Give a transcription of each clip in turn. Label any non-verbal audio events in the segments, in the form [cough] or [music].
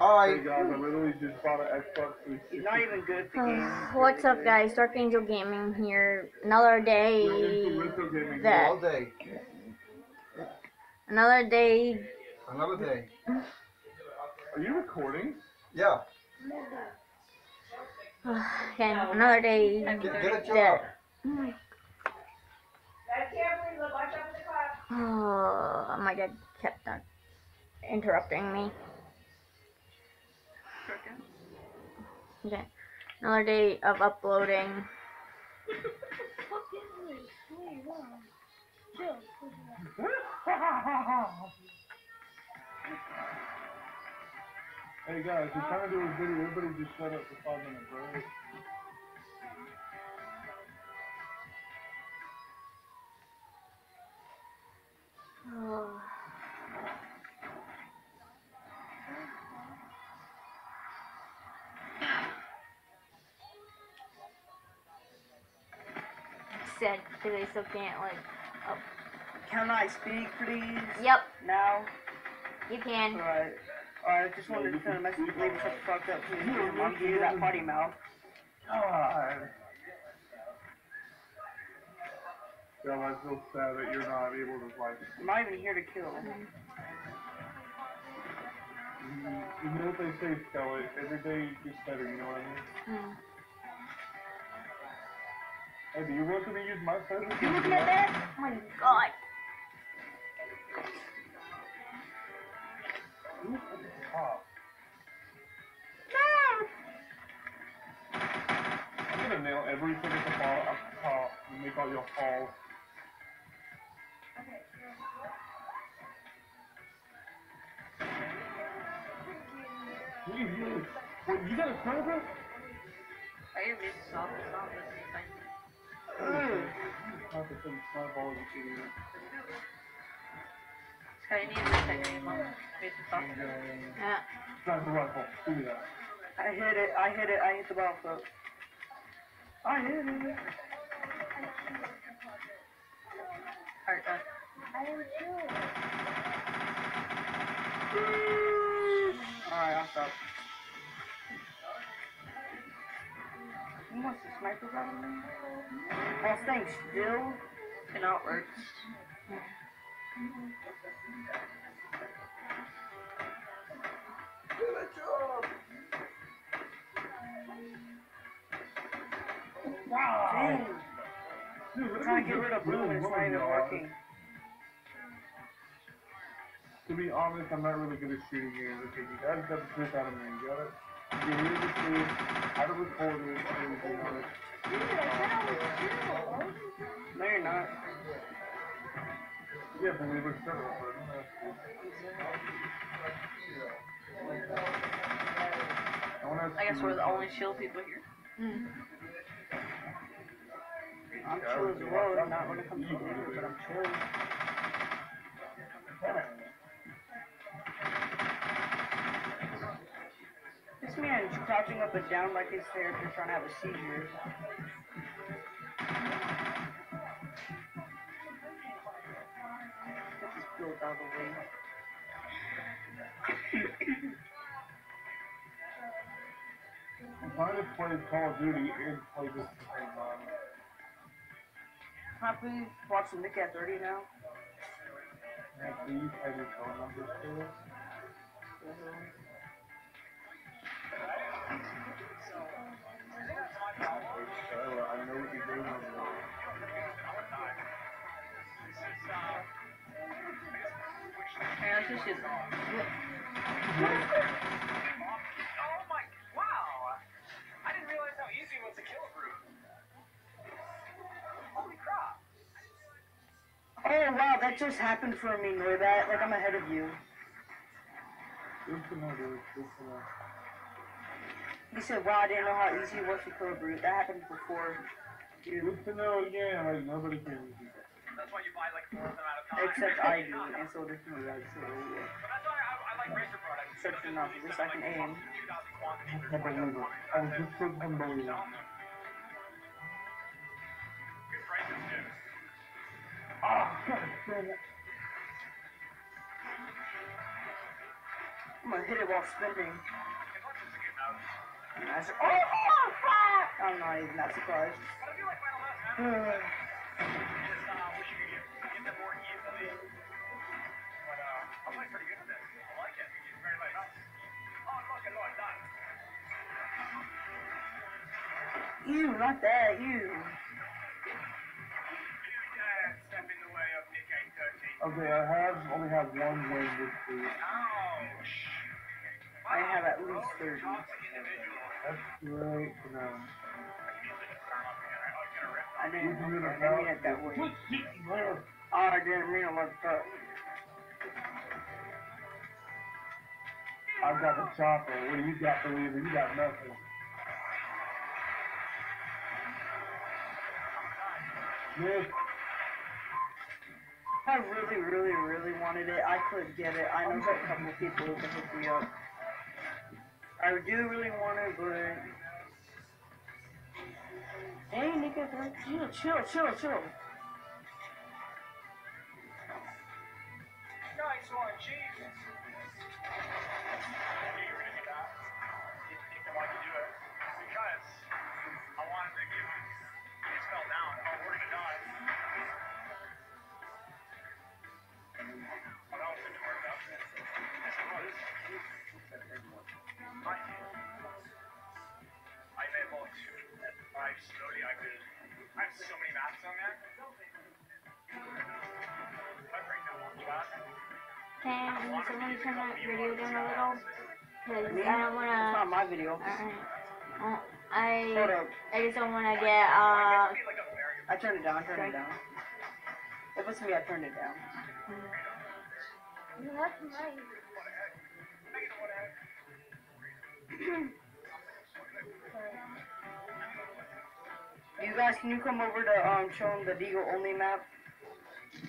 Hi. Hey guys, I literally just bought an Xbox 360. He's not even good at the uh, game. What's up, guys? Dark Angel Gaming here. Another day Influential gaming. that All day. another day. Another day. Are you recording? Yeah. [sighs] Again, another day Get, get a job. that. [sighs] Oh, my dad kept on interrupting me. Okay, another day of uploading. Hey guys, we're trying to do a video. Everybody just shut up for five minutes, right? Oh. Said because I still can't like. Oh. Can I speak, please? Yep, Now? you can. Alright. Alright, I just wanted to send a message to Lady shut the fuck up, please. Your mom gave you that potty mouth. God. Yeah, I feel sad that you're not able to like. I'm not even here to kill. You, you know what they say, Skelly? Every day gets better. You know what I mean? Hmm. Hey, do you want to use my service? You looking at that? Oh my god. Ooh, at the. I'm gonna nail everything at the bottom, at the top, and make all your falls. You doing? Wait, you got a server? I hear music soft, it's not listening thing. Not the same smart ball as you do. Sky, you need to reset your email. Music soft. I hit it, I hit it, I hit the ball flip. I hit it. Alright, done. Alright, I'll stop. He wants to sniper out of me? I'm staying still. Cannot work. Get a job. Dang. Dude, I'm trying to get rid of blue and it's not even working. To be honest, I'm not really good at shooting games. Okay, you guys got the truth out of me. You got it? You hear the truth, how to record it, everything on it. No, you're not. Yeah, but we were several. I guess we're the only chill people here. Hmm. I'm chill as well, not when it comes to anger, but I'm chill. This man's crouching up and down like his character's trying to have a seizure. This build out of the way. I'm trying to play Call of Duty and play this at the same time. Um, Can I please watch the Nick at 30 now? Man, please have your phone numbers for us. Uh-huh. Oh, that just happened for me, Norbat. Like I'm ahead of you. Good to know, dude. Good to know. He said, wow, I didn't know how easy it was to kill a brute. That happened before. Good to know again, like nobody can do that. That's why you buy like four of them at a time. Except I do, and so does Norbat. So yeah. That's why I, I like Razer products. Search for not this I can aim. 2,000 quantity. I can't believe it. I was just so unbelievable. Good prices too. Ah, god damn it. I'm gonna hit it while spinning. I said, oh, fuck! I'm not even that surprised. But I feel like Final Last man. Just wish you could get, get them more easily. But uh, I'm like pretty good at this. I like it. It's very light mouse. Oh, look at Lord done. Ew, not that. You dare step in the way of Nick 813. Okay, I have only have one win this week. I have at least 30. That's to know. I didn't, You can okay, do I didn't mean it that way. Quit cheating, Blair. Oh, I didn't mean it like that. I've got the chopper. What do you got, believer? You got nothing. Miss, I really, really, really wanted it, I could get it. I know a couple people who can hook me up. I do really want it, but. Hey, nigga, chill, chill, chill, chill. Can someone turn that video down a little? Cause I don't wanna. It's not my video. Uh, Hold I. I just don't wanna get uh. Be like a very I turned it down, I turned it down. If it's me, I turned it down. You guys, can you come over to um show them the Deagle only map?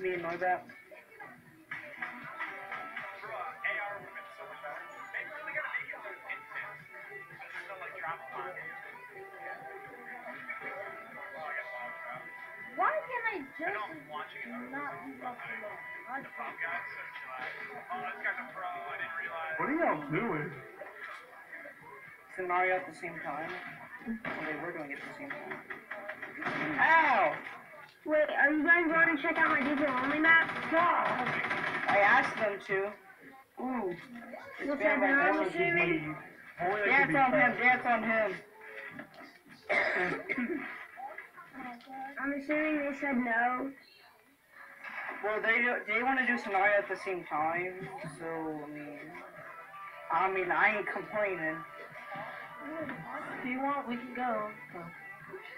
Me and Noibat. This guy's a pro. I didn't realize. what are y'all doing? Scenario at the same time. Well, they were doing it at the same time. Ow! Wait, are you guys going to check out my digital only map? I asked them to. Ooh. It's What's been that, my I'm message. assuming? Boy, that could Dance on him, [coughs] [coughs] [coughs] dance on him. I'm assuming they said no. Well, they do, they want to do scenario at the same time, so I mean, I mean I ain't complaining. If you want, we can go.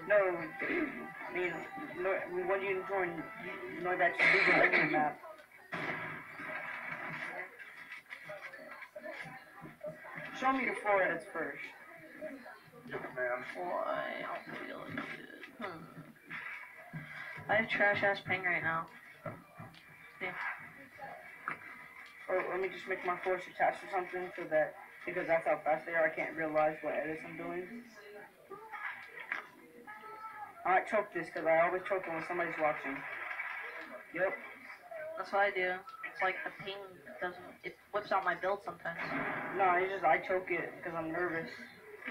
No, I mean, no, we want you to join. You know that you do the map. Show me the four edits first. Yes, ma'am. Why? I'm feeling good. Hmm. I have trash ass ping right now. Yeah. Oh, let me just make my force attached to something so that because that's how fast they are, I can't realize what edits I'm doing. I might choke this because I always choke it when somebody's watching. Yep. That's what I do. It's like the ping doesn't. It whips out my build sometimes. No, it's just I choke it because I'm nervous.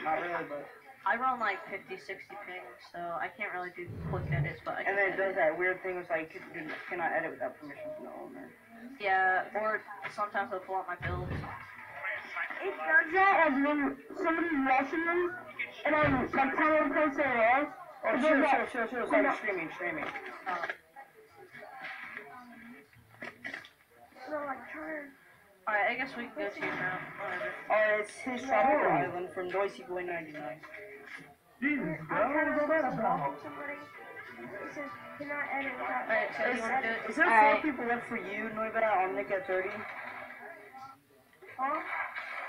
Not really, but. I run like 50, 60 ping, so I can't really do quick edits, but I can And then it does that weird thing with like you cannot edit without permission from the owner. Yeah, or sometimes I'll pull out my builds. It does that and when somebody's watching them and I'm like telling them to say yes. Oh, It sure, does sure, sure, sure. Sorry, streaming, streaming. Uh, So like turn. Alright, I guess we can go to your round. Whatever. Oh, it's his tropical island from Noisy Boy 99. Jesus, I'm bro, trying to what was that about? to. It says cannot edit without. Alright, so you wanna do it? Is there four Alright. people left for you, Noibat, on Nick at 30? Huh?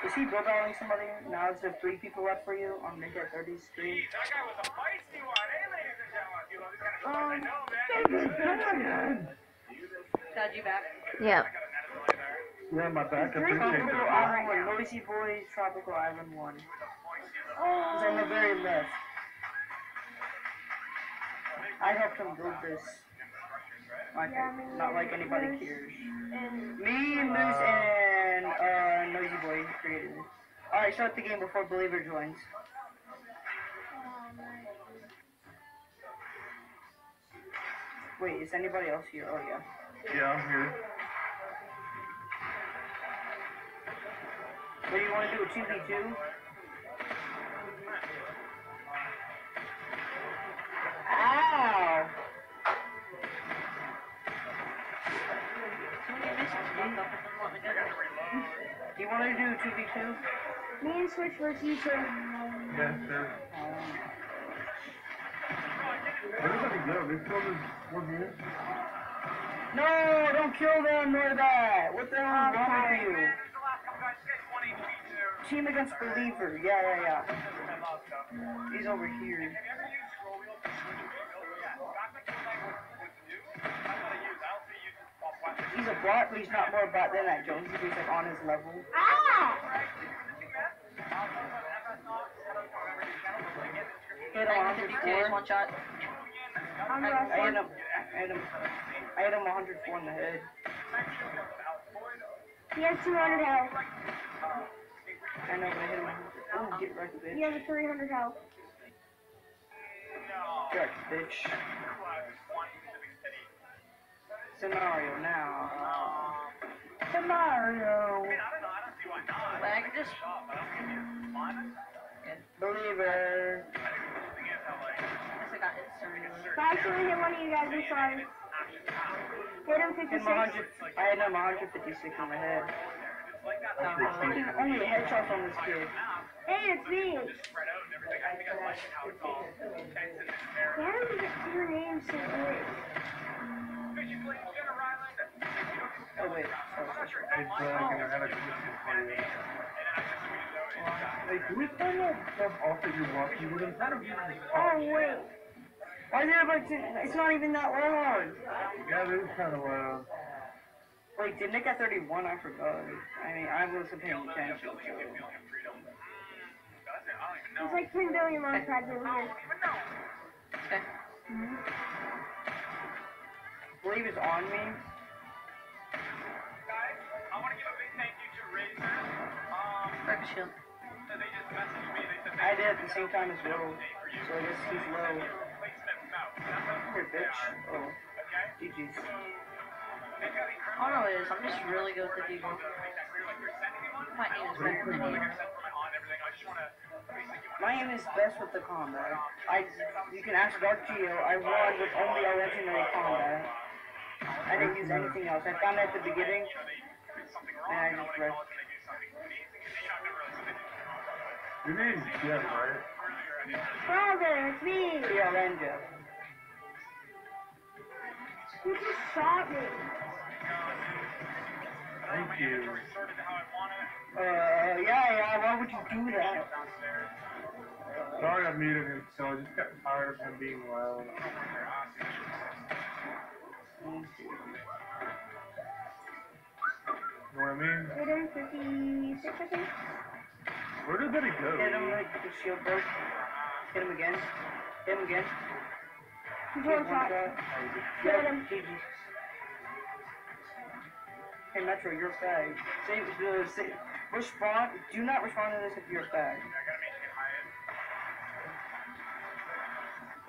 Is he bill battling somebody? Now is there three people left for you on Nick at 30 stream? Jeez, that guy was a feisty one. Hey, ladies and gentlemen. You love this kind of stuff. I Um, know, man. Got you back. Yep. I got a net delay there. Yeah, my back, I appreciate Tropical that. Island 1, Noisy Boy, Tropical Island 1. It's Oh. on the very left. I helped him build this. My Yeah, fa- me not like anybody Moose. cares. And Me, Moose, and uh, Noisy Boy created it. Alright, start the game before Believer joins. Wait, is anybody else here? Oh, yeah. Yeah, I'm here. What do you want to do, a 2v2? Do you do a 2v2? me and Switch versus you two. Yes, sir. Everybody go. They still just one here. No, don't kill them, nor that. What the hell is wrong with you? The last couple guys, you guys want HP2. Team against Believer. Yeah, yeah, yeah. I love stuff. Have you He's over here. Weapons. He's but he's not more bot than that Jones. He's like on his level. Ah! Hit him Like 50 Ks, 104. one shot. I'm I hit him. I hit him. I hit him 104 in the head. He has 200 health. I know, but I hit him. Oh, get wrecked, He bitch. has a 300 health. Get wrecked, bitch. Scenario now. Scenario. But I can just. Believer. I guess I got instant. Actually hit one of you guys, I'm sorry. Hit him Hit 56. I hit him 156 in the head. Fucking only headshots on this kid. Hey, it's me. Why do your name so good? For you. Hey, can we turn that stuff off that you're watching? We're gonna kind Oh, wait. Why is everybody? T- it's not even that loud. Yeah, it is kind of loud. Wait, did Nick at 31? I forgot. I mean, I wasn't paying attention. So. There's like 10 billion launch pads over here. Okay. Believe is on me. Guys, I want to give a big thank you to Razer. Um, Breakfast shield. so they just messaged me. They said they I did at the same time as well. So I guess he's low. replacement mouse. That's what Here, bitch. Oh, okay? GG's. They got incredible. All I know is I'm just really good with the Deagle. Make that clear. Like, you're sending me one. My aim is better than Like I yours. said, for my aunt and everything, I just want to basically give My aim is best with the combat. I, you can ask Dark Geo. I won with only a legendary combat. I didn't use anything else. I found it at the beginning, and I just They wrecked. call it and they do something amazing. You know, I've never really seen it. Your name's Jeff, right? Father, it's me. PLN Jeff. You just shot me. Thank you. Sorted to how I want it. Uh, yeah, yeah. Why would you do that? Sorry I muted him, so I just got tired of him being loud. You know what I mean? Hit 56, I think. Where did that go? Hit him like the shield broke. Hit him again. Hit him again. He's Hit one shot. Hit him. GG. Hey Metro, you're a fag. Say, uh, say, respond. Do not respond to this if you're a fag. I gotta make sure hide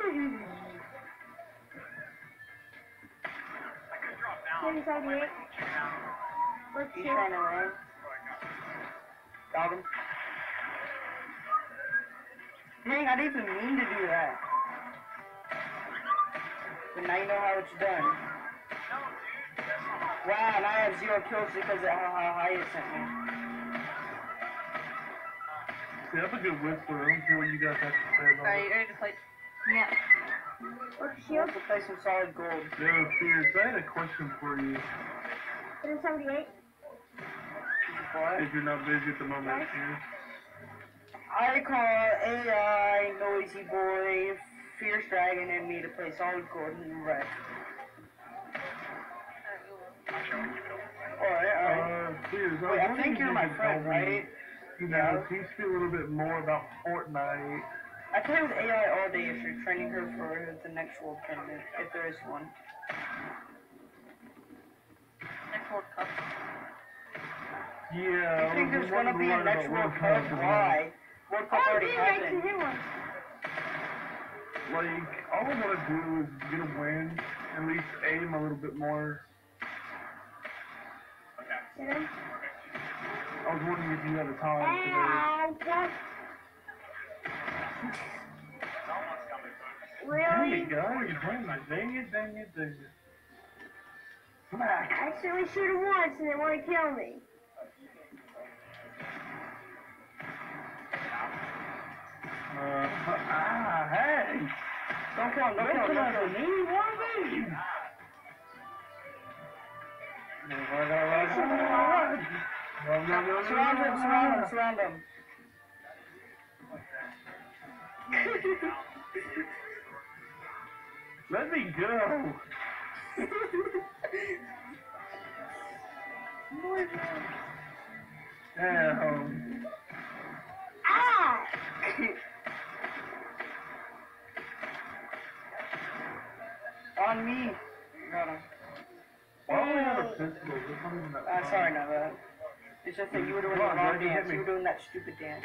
it. I could drop down. Hit him 78. Let's He's see. trying to run. Got him. Dang, I didn't even mean to do that. But now you know how it's done. Wow, and I have zero kills because of how, how high it sent me. See, that's a good whisper. I don't care what you guys have to say about Alright, it. you ready to play? Yeah. Let's She shield. wants to play some solid gold. Yo, Fierce, I had a question for you. Hit him 78. What? If you're not busy at the moment, Fierce. I call AI, Noisy Boy, Fierce Dragon, and me to play solid gold and wreck. Alright, alright. Uh, Fierce, I Wait, I wonder think if you're you my friend, right? You know, teach me a little bit more about Fortnite. I play with AI all day if you're training her for the next world tournament, if there is one. Next World Cup. Yeah. I think there's gonna be a next World Cup. Why? World Cup Oh, already dude, I can happened. hit. Like, all I want to do is get a win, at least aim a little bit more. You know? I was wondering if you had a time today. Ow, what? Dang Really? it, guys. Dang it, dang it, dang it, dang it. Smack. I accidentally shoot it once and they want to kill me. Uh, ah, hey. Don't kill him, don't kill him, Don't come don't after kill me. Why me? No, no, no, no, Surround no, him, surround him, surround him. [laughs] Let me go. Damn. ah! On me. Got him. Why do we have a pistol? There's not even that Uh, sorry, no, that. It's just that you were doing the on, wrong Jack, you hit dance. You were doing that stupid dance.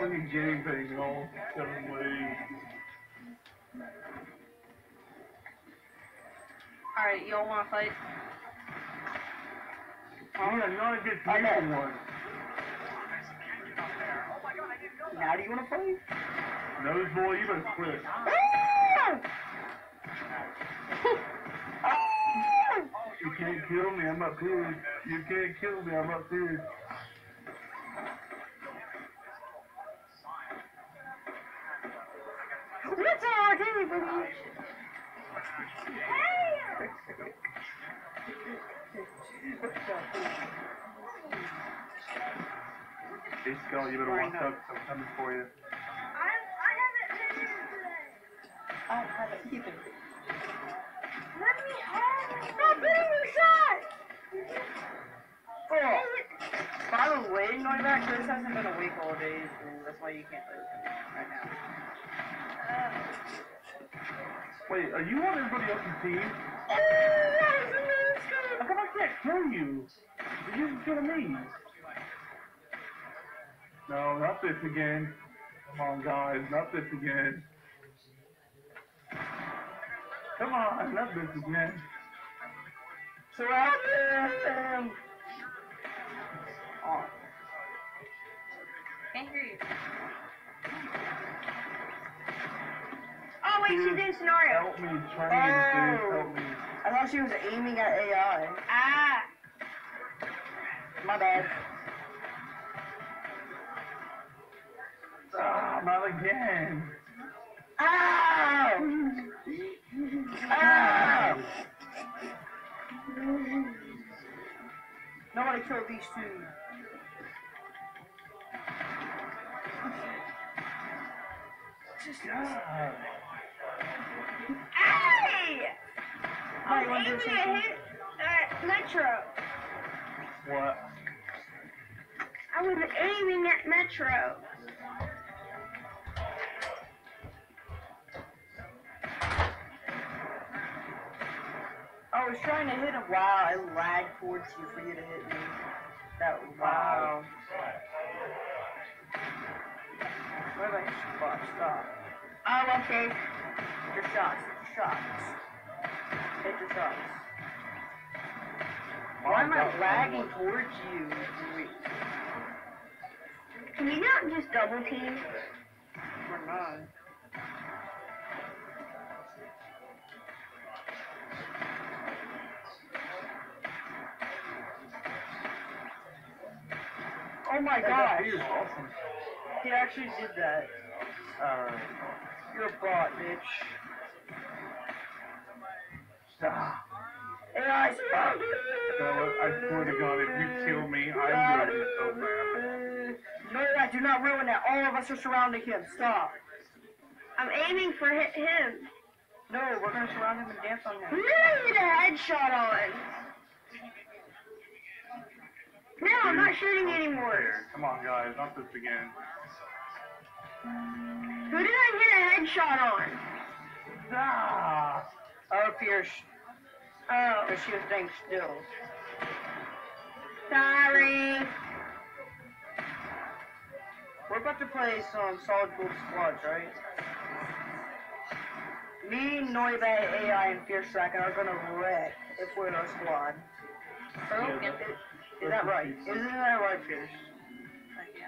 Like a gangbang all seven ways. Alright, y'all wanna fight? Oh yeah, you wanna get I know. one. Now do you want to play? Nose boy, you better quit. Ah! [laughs] Ah! You can't kill me, I'm up here. You can't kill me, I'm up here. Hey! Skull, you better watch out, I'm coming for you. I, I haven't hit him today. I have it. Keep it. Let me have. Stop your shot! Oh. By the way, knowing that Chris hasn't been awake all day, and that's why you can't play with him right now. Wait, are you on everybody else's team? Oh, that was a nice How come I can't kill you? You just kill me. No, not this again. Come on, guys, not this again. Come on, not this again. Surround him! Oh. Can't hear you. Oh, wait, she's in scenario. Help me, train, dude, help me. I thought she was aiming at AI. Ah! My bad. Ah, not again. Ow! Ow! Nobody killed these two. God. Oh, Hi, I was aiming at hit at Metro. What? I was aiming at Metro. I was trying to hit him. Wow, I lagged towards you for you to hit me. That wow. Where did I? Stop. Oh, okay. Your shots. Shots. Hit your shots. Why am I lagging towards you? Can you not just double team? We're not. Oh my awesome. He actually did that. Alright. You're a bot, bitch. AI surrounded. So, I swear to God, if you kill me, I'm gonna be so mad. No, that do not ruin that. All of us are surrounding him. Stop. I'm aiming for hi- him. No, we're gonna surround him and dance on him. gonna get a headshot on. No, I'm not shooting anymore. Here, Come on, guys, not this again. Who did I hit a headshot on? Ah! Oh, Fierce. Oh, she was staying still. sorry. We're about to play some Solid Gold Squads, right? Me, Noibat, AI, and Fierce Dragon are gonna wreck if we're in a squad. Broken. Yeah, Is that right? Isn't that right, Fierce? Yeah.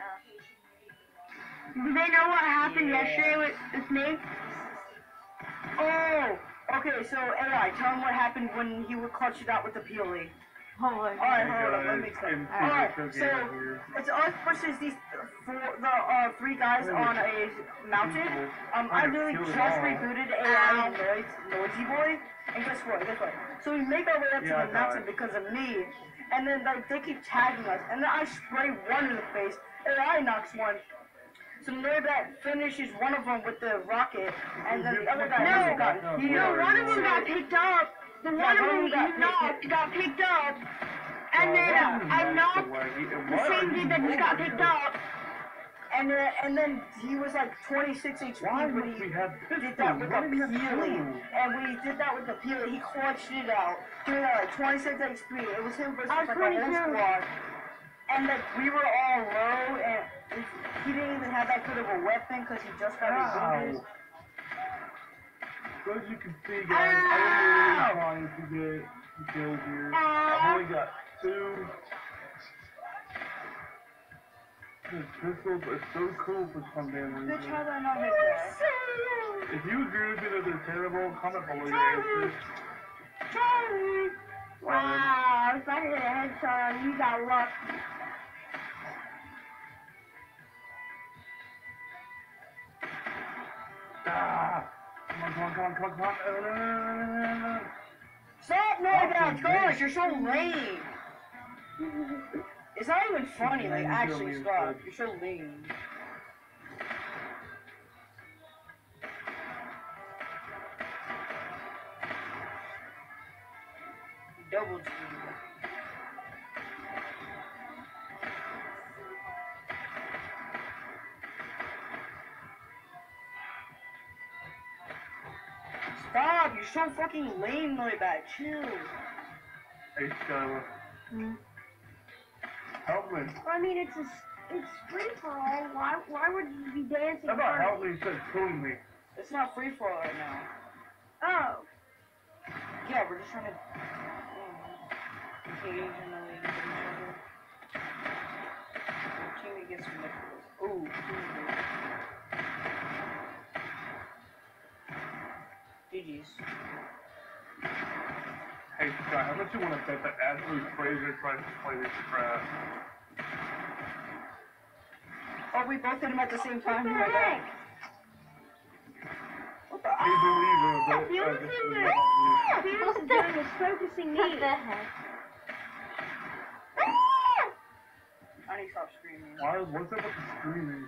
Do they know what happened Yeah. yesterday with, with me? Oh! Okay, so AI, tell him what happened when he would clutch it out with the Peely. Oh my Alright, hold on, let me explain. MC Alright, so it's us versus these four, the uh, three guys on a mountain. Um, I literally just rebooted AI and Noise, Noisy Boy, and guess what? Guess what? So we make our way up Yeah, to the mountain guys. because of me, and then like they keep tagging us, and then I spray one in the face, AI knocks one. So Noibat finishes one of them with the rocket, and then the other guy No, hasn't gotten. No, one of them got picked up. The one of them got knocked got picked up. And Oh, then yeah. I knocked the same dude that just got picked up. And then, and then he was like 26 HP Why when he did that with the we have Peely. And when he did that with the Peely, he clutched it out. Doing that like 26 HP. It was him versus like a whole squad. And like we were all low, and he didn't even have that good of a weapon because he just got. Ow. So as you can see, guys, I am really trying to get kills here. I've only got two. This pistol is so cool for some damn reason. how did I not hit that? If you agree with me that they're terrible, comment below your answers. Charlie. Wow, if I hit a headshot on you, got luck. Ah! Come on, come on, come on, come on, come on. No, no, no, no, no, no. Stop, no, Awesome, guys, gosh, you're so lame. It's not even funny, like, actually, stop. You're so lame. Fucking lame, Noibat. Chill. Hey, Skylar. Hmm. Help me. I mean, it's a, it's free for all. Why, why would you be dancing? How about help me instead of killing me? It's not free for all right now. Oh. Yeah, we're just trying to the league with each other. Teammate gets manipulated. Ooh, teammate. GG's. Hey, Sky, how much you want to bet that Ashley Fraser tries to play this crap? Oh, we both hit him at the same time. What the heck? What the? Hey, believer, Ah, but, he uh, was this in is there. not me. He was doing was focusing me. What the heck? I need to stop screaming. Why, what's up with the screaming?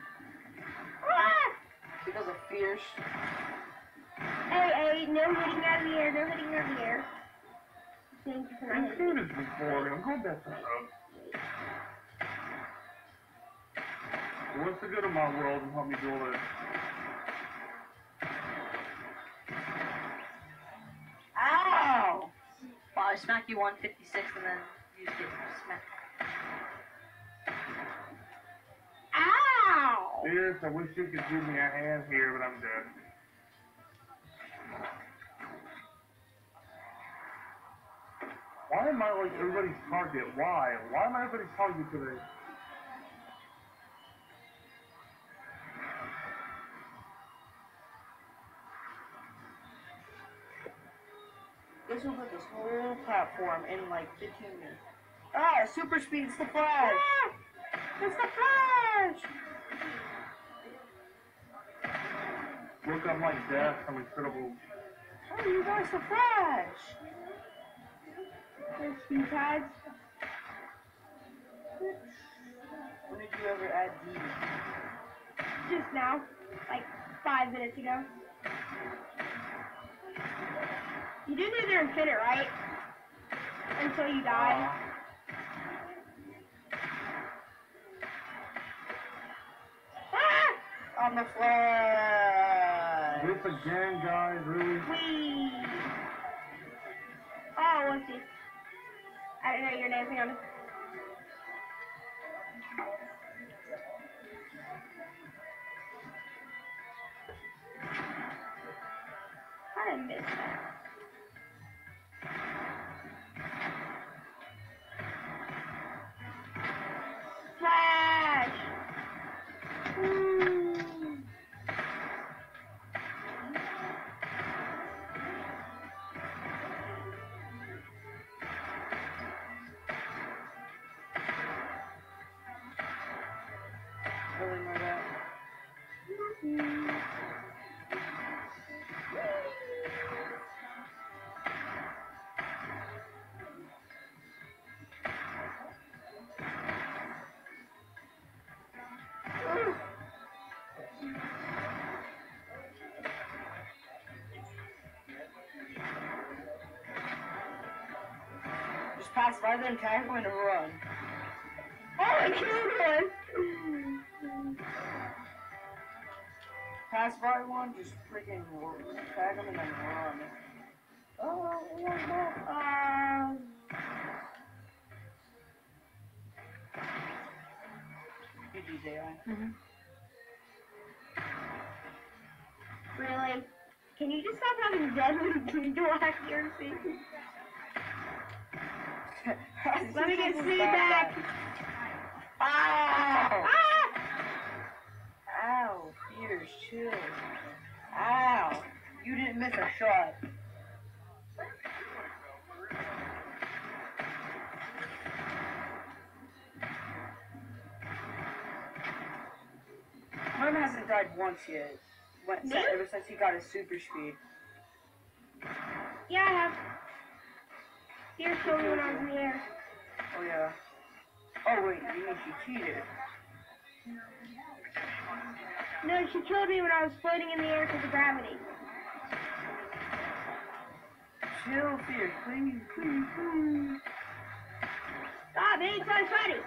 Because of fierce. Hey, hey, no hitting out of the air, no hitting out of the air. Thank you for not I'm hitting seen this before, I'm going back to the road. Who wants to go to my world and help me build it? Ow! Well, I smack you 156 and then you get smacked. Ow! Fierce, I wish you could give me a hand here, but I'm dead. Why am I like everybody's target? Why? Why am I everybody's target today? This will put this whole platform in like 15 minutes. Ah, super speed, it's the flash! It's the flash! Look, I'm like death. I'm incredible. Oh, you guys, the flash! There's speed pads. When did you ever add these? Just now. Like five minutes ago. You do think they're infinite, right? Until you die. Ah! On the floor. This again, guys, really? Whee! Oh, let's see. I don't know your name. Hang on. I that. Pass by the entire one and run. Oh, I killed one! Pass by one, just freaking tag them and then run. Oh, one more. Um, GG's AI. really? Can you just stop having deadly [laughs] Kindle accuracy? Let me get speed back! Ow! Ah! Ow! Peters, chill. Ow! You didn't miss a shot. Mine hasn't died once yet. Went, Me? ever since he got his super speed. Yeah, I have. Here, show me when I was in the air. Oh yeah. Oh wait, you mean she cheated. No, she killed me when I was floating in the air because of gravity. Chill, Fierce, please, please, please. Stop, it ain't so funny.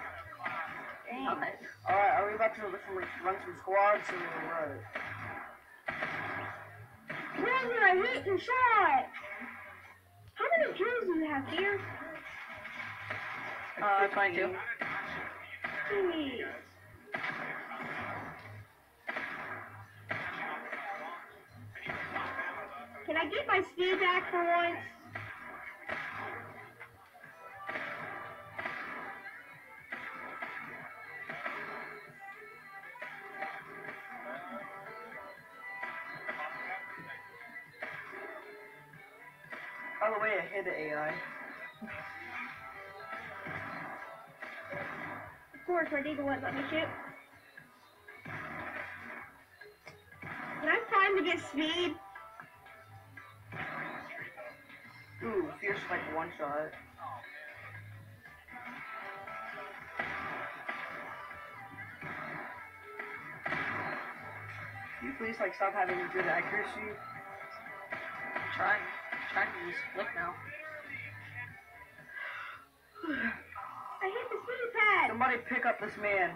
Dang. Alright, are we about to run some, run some squads or what? Brother, I hit your shot! How many kills do you have here? Uh, 22. Jeez. Can I get my speed back for once? By the way, I hit the AI. Course, my Deagle won't let me shoot. Have time to get speed? Ooh, Fierce like one shot. Can you please like stop having good accuracy? I'm Trying. Trying to use flick now. Somebody pick up this man.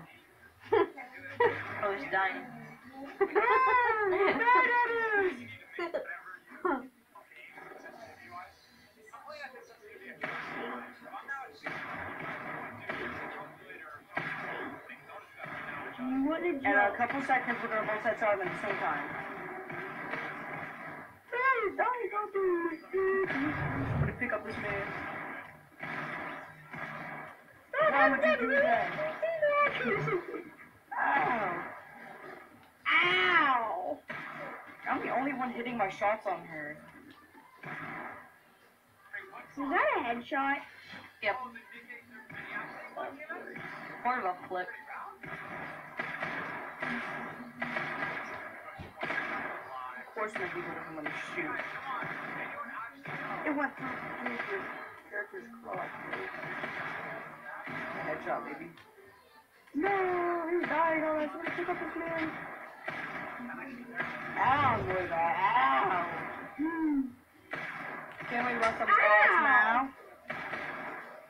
Oh, he's dying. What did you? a couple seconds, we're gonna both headshot him at the same time. Somebody pick up this man. Why would you do that? Ow. Ow! I'm the only one hitting my shots on her. Is that a headshot? Yep. More of a flick. Of course, my people doesn't want to shoot. It went through, character's cross. Headshot, baby. No, he's dying on us. Gonna pick up this man. Ow, boy, that. Ow. Hmm. Can we run some squads now?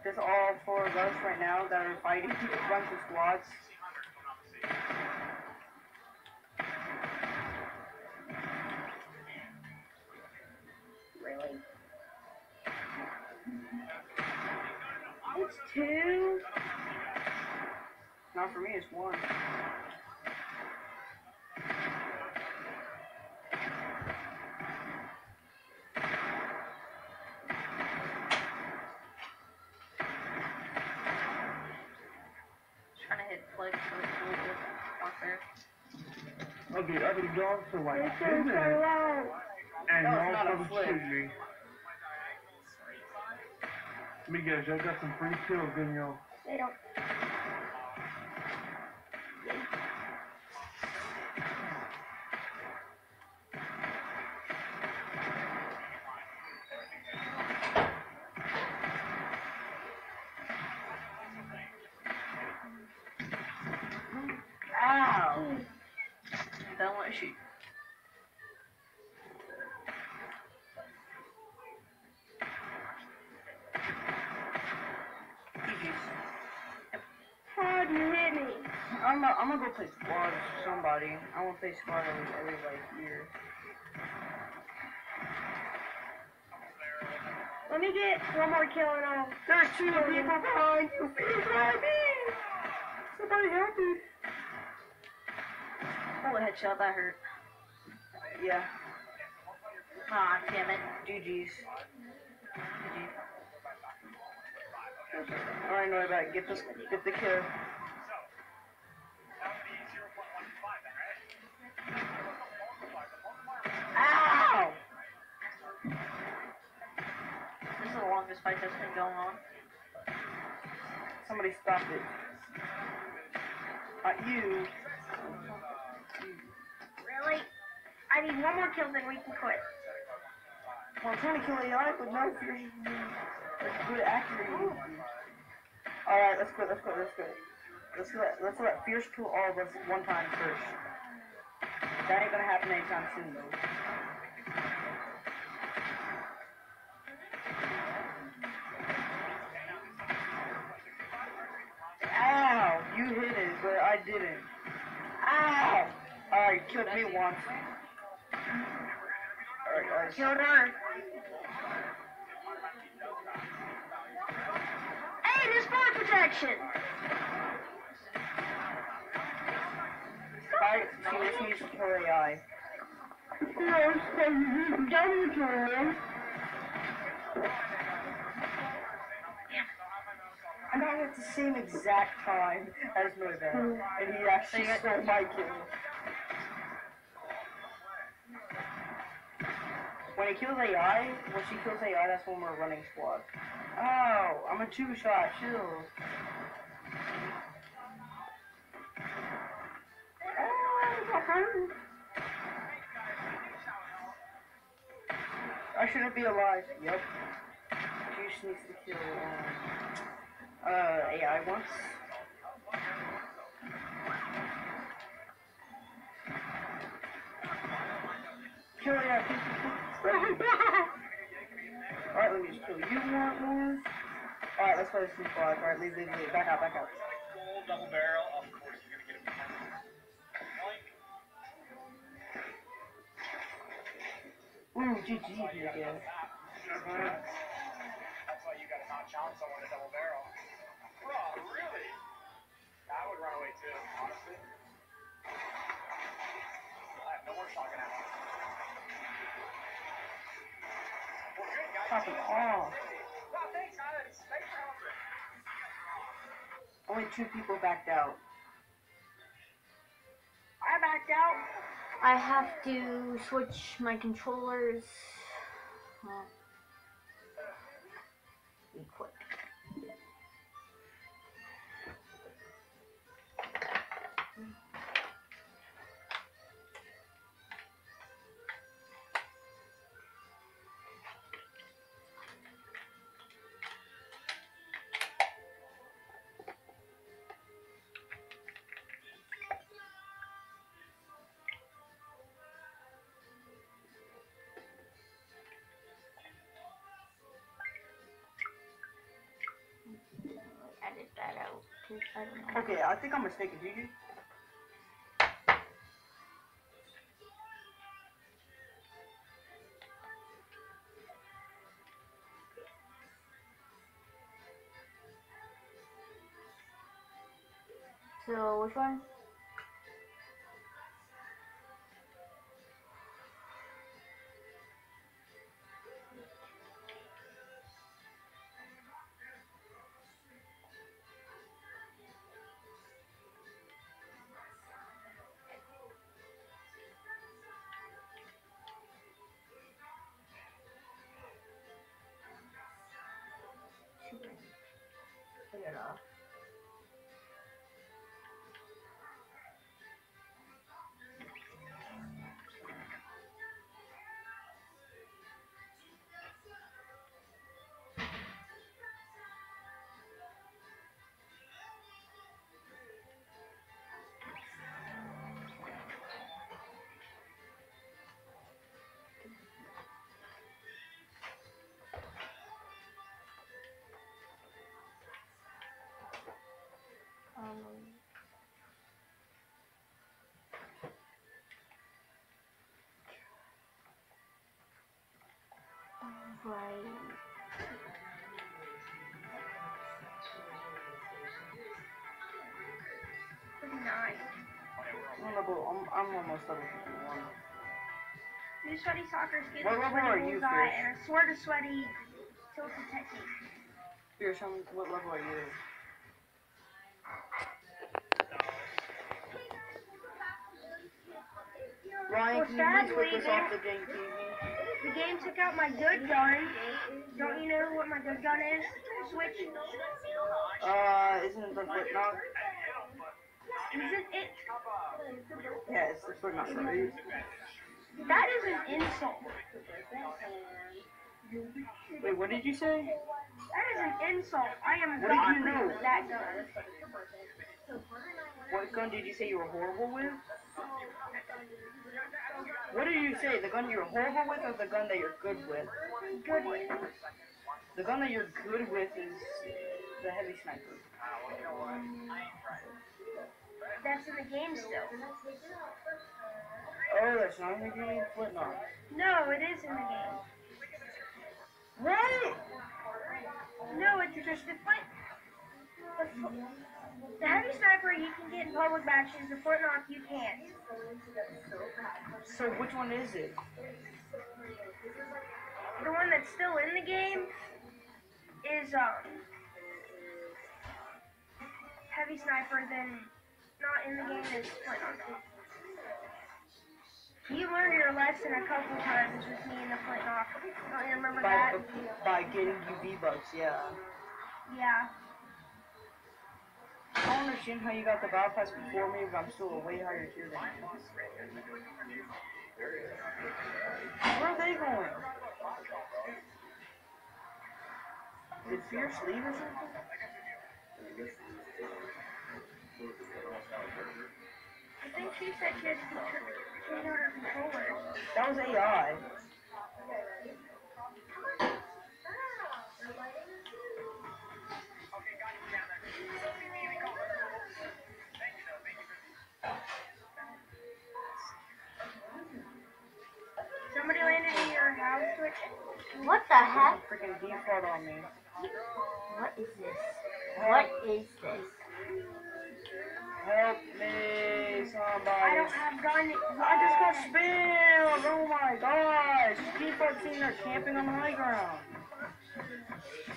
There's all four of us right now that are fighting. Run some squads. Really? It's two. Not for me, it's one. Trying to hit flex so it's a little bit not fair. Okay, I've been gone for like It's 10 so minutes, low. and No, it's y'all not a come flick. Me. Guess, y'all got some free kills, didn't y'all? They don't. Ow! Don't want to shoot. How'd you hit me? I'm gonna, I'm gonna go play squad with somebody. I wanna play squad every, every like year. Let me get one more kill and I'll. There's two people behind you. Help me! Somebody help me! Oh, a headshot, that hurt. Yeah. Ah, damn it. GG's. Alright, no, right. Get this, get the kill. This is fight that's been going on. Somebody stop it. Not you. Really? I need one more kill, then we can quit. Well, I'm trying to kill AI, but no fierce. Like good accuracy. Alright, let's quit, let's quit, let's quit. Let's let let's let Fierce kill all of us one time first. That ain't gonna happen anytime soon though. I didn't. Ow! Alright, killed me once. Alright, alright. Killed her. Hey, there's fire protection. Alright, just needs to kill AI. No, so you done killing. I at the same exact time as Norbert, and he actually stole my kill. When he kills AI, when she kills AI, that's when we're running squad. Oh, I'm a two shot, chill. I shouldn't be alive. Yep. Juice needs to kill um, uh, AI once. Kill AI. Alright, let me just kill you one more. Alright, let's play this new. Alright, leave, leave, leave. Back out, back out. Double barrel, of course you're gonna get it. Ooh, GG here again. That's why you gotta not challenge someone to double for helping. Only two people backed out. I backed out. I have to switch my controllers. Well, be don't know. Okay, I think I'm mistaken. Do you? So which one? Figure it Um, right. Nine. I'm. I'm, almost level 51. New sweaty soccer skates What level are you, bullseye and a sort of sweaty tilted technique. Here, what level are you? Well, can you please sadly, put this there- off the TV? The game took out my good gun. Don't you know what my good gun is? Switch. Uh, isn't it the foot? Isn't it? Yeah, it's the right? That is an insult. Wait, what did you say? That is an insult. I am What did not you know? that gun. What gun did you say you were horrible with? What did you say? The gun you're horrible with or the gun that you're good with? Good with. The gun that you're good with is the heavy sniper. That's in the game still. Oh, that's not in the game? Foot knock. No, it is in the game. What? No, it's just the foot. The, fo- the heavy sniper you can get in public matches. The foot knock you can't. So which one is it? The one that's still in the game is um heavy sniper. Then not in the game is foot knock. You learned your lesson a couple times with me in the foot knock. Don't you remember By, that? by getting UV bugs, yeah. Yeah. I don't understand how you got the battle pass before me, but I'm still a way higher tier than you. Where are they going? Did Fierce leave or something? I think she said she had to out her controller. That was AI. What the heck? Freaking default on me. What is this? What is this? Help me, somebody. I don't have gun. I just got spammed! Oh my gosh! Default team are camping on the high ground.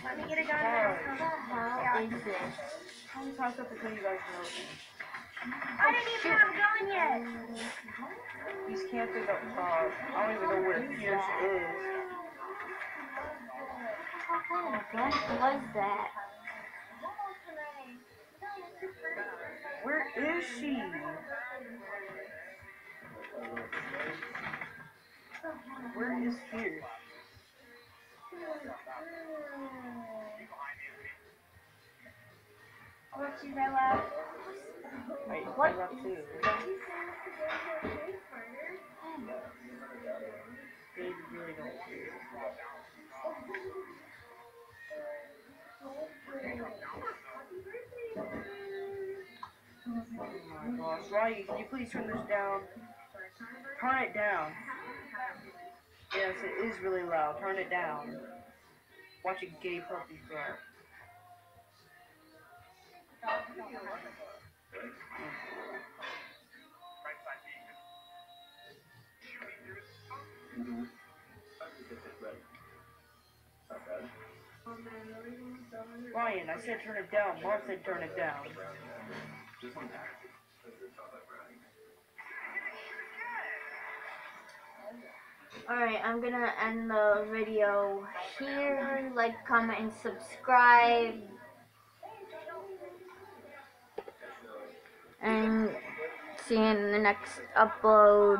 Let me get a gun. Alright. How is this? How many times do I have to tell you guys no? I didn't even have a gun yet. He's camping up uh, top. I don't even know where Fierce is. What kind of gun was that? Where is she? Where is? Let's see that left. Wait, What. Oh my gosh, Ryan, can you please turn this down? Turn it down. Yes, it is really loud. Turn it down. Watch a gay puppy grow. Right side Ryan, I said turn it down. Mom said turn it down. Alright, I'm gonna end the video here. Like, comment, and subscribe. And see you in the next upload.